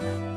Bye.